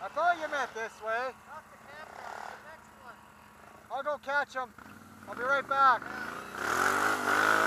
I thought you meant this way. Off the camera. The next one. I'll go catch him. I'll be right back. Mark!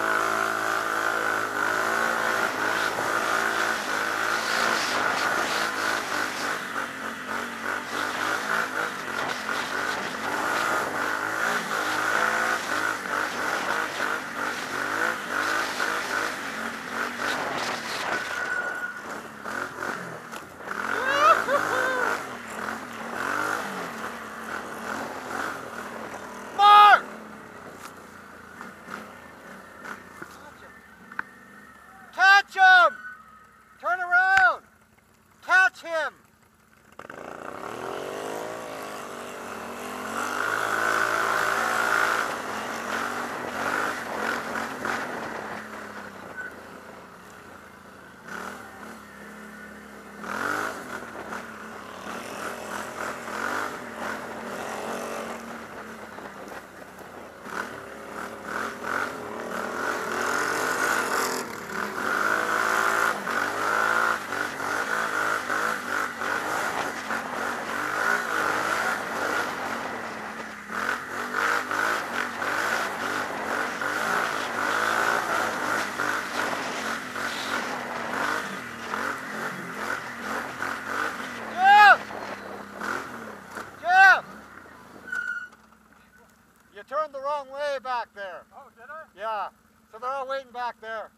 You turned the wrong way back there. Oh, did I? Yeah. So they're all waiting back there.